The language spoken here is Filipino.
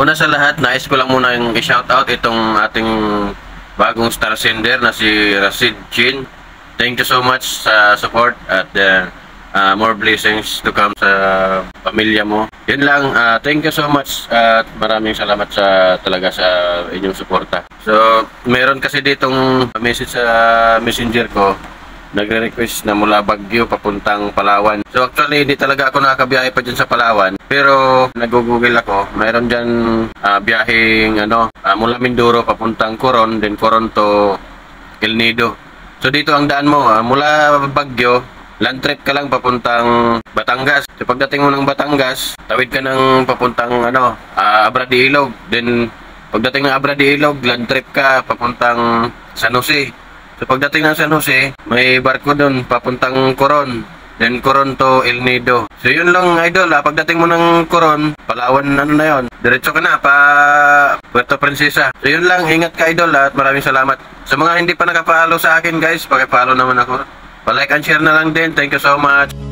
Una sa lahat, nais ko lang muna yung i-shoutout itong ating bagong star sender na si Rasid Chin. Thank you so much sa support at uh, uh, more blessings to come sa pamilya mo. Yun lang, uh, thank you so much at maraming salamat sa talaga sa inyong suporta. So, meron kasi ditong message sa messenger ko nagre-request na mula Baguio papuntang Palawan. So actually, hindi talaga ako nakakabiyahe pa dyan sa Palawan. Pero nag-google ako, mayroon dyan uh, biyaheng ano, uh, mula Mindoro papuntang Coron, then Coron to El Nido. So dito ang daan mo, uh, mula Baguio, land trip ka lang papuntang Batangas. So pagdating mo ng Batangas, tawid ka ng papuntang ano, uh, Abradi Ilog. Then pagdating ng Abradi Ilog, land trip ka papuntang San Jose. So pagdating ng San Jose, may barko doon papuntang Coron. Then Coron to El Nido. So yun lang idol, ha? pagdating mo ng Coron, Palawan ano na yon. Diretso ka na pa Puerto Princesa. So yun lang, ingat ka idol ha? at maraming salamat. Sa mga hindi pa nakapalo sa akin guys, paki-follow naman ako. Pa-like and share na lang din. Thank you so much.